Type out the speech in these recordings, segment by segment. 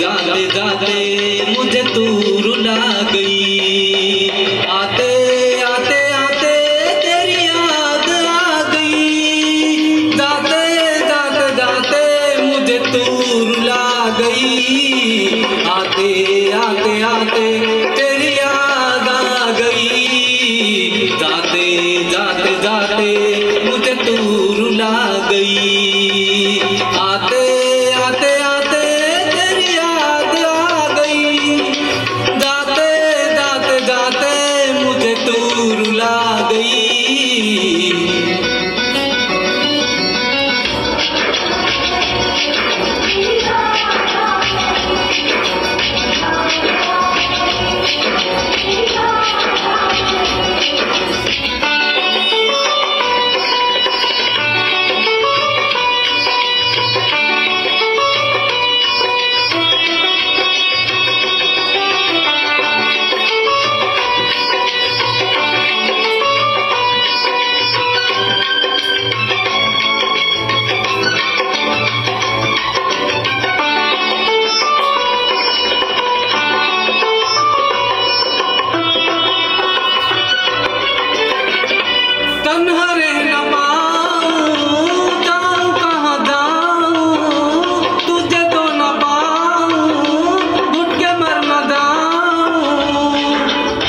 जाते जाते मुझे तू रुला गई।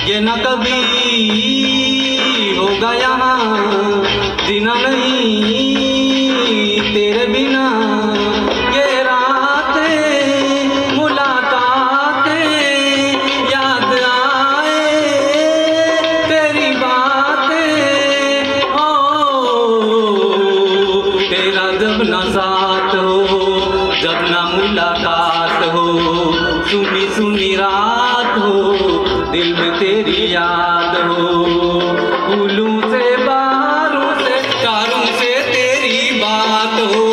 ये न कभी होगा यहाँ जीना नहीं तेरे बिना। ये रातें मुलाकातें याद आए, तेरी बात। ओ, तेरा जब ना साथ हो, जब ना मुलाकात हो, सुनी सुनी रात दिल में तेरी याद हो। फूलों से बारों से कारों से तेरी बात हो।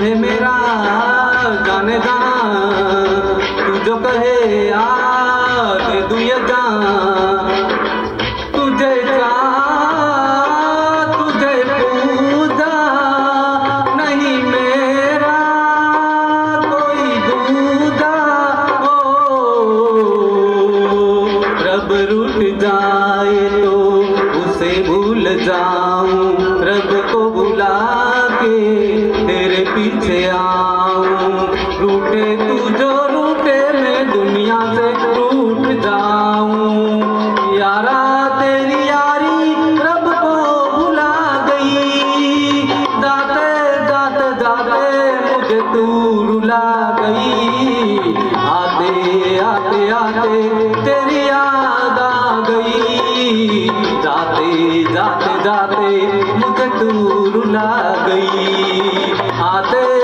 है मेरा जाने जान तू जो कहे दे दूँ ये जान। तुझे चाह, तुझे पूजा, नहीं मेरा कोई दूजा। ओ, रब रूठ जाए तो उसे भूल जाऊँ, रब को बुला के आते आते आते तेरी याद आ गई। जाते जाते जाते मुझे तू रुला गई। आते